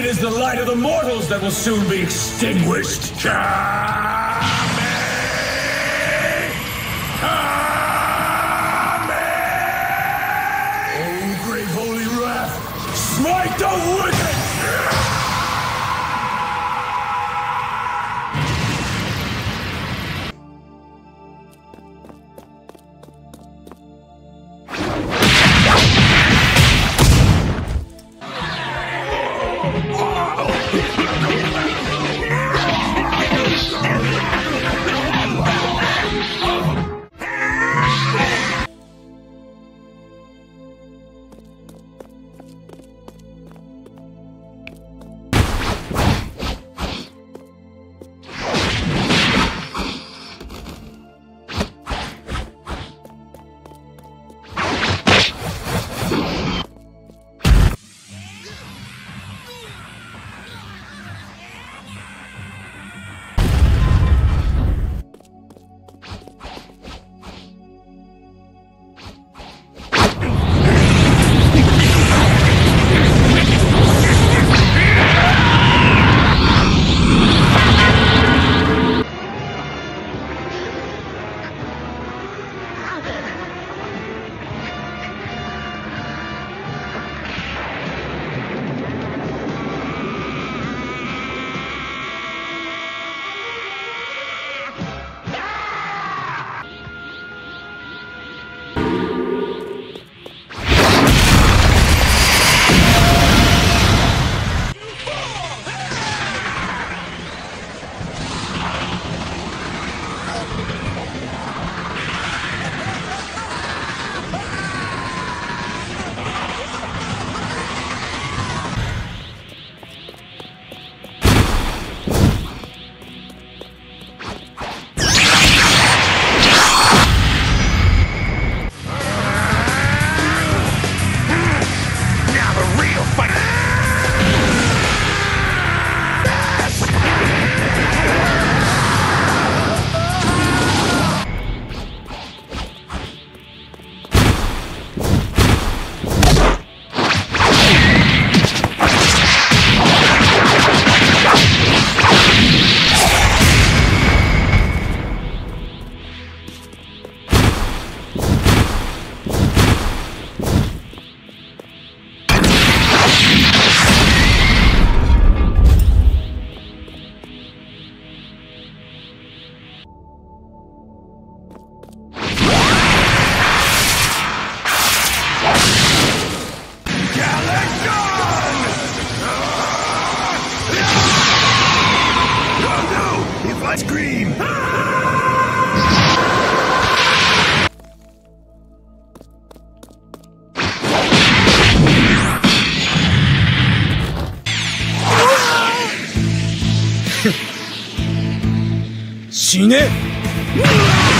It is the light of the mortals that will soon be extinguished. Now scream! Shine!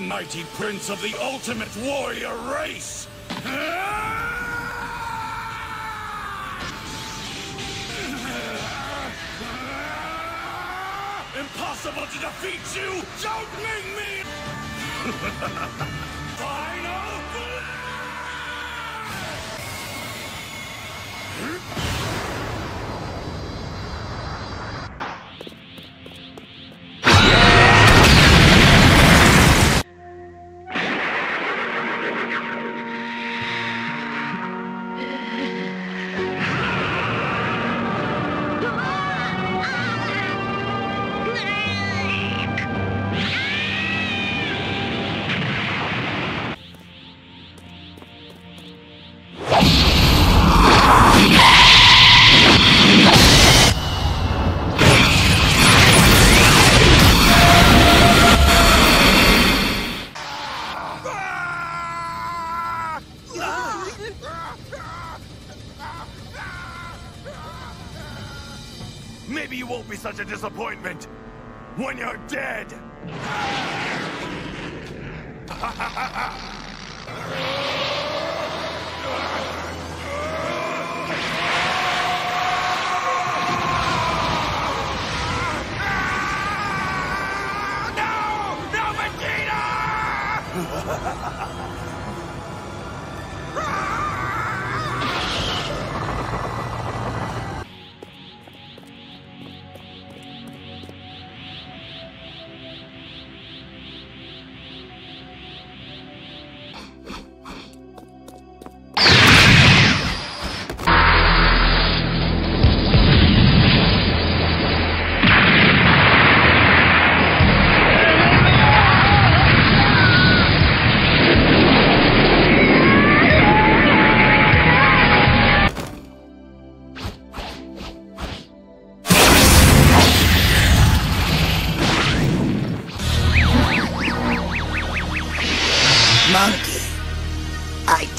ね mighty prince of the ultimate warrior race! impossible to defeat you! Don't make me... Maybe you won't be such a disappointment when you're dead!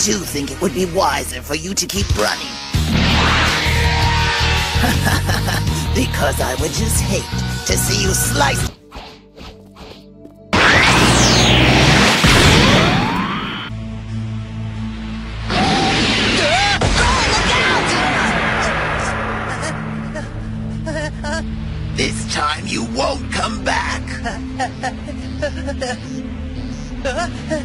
I do think it would be wiser for you to keep running. because I would just hate to see you slice. This time you won't come back.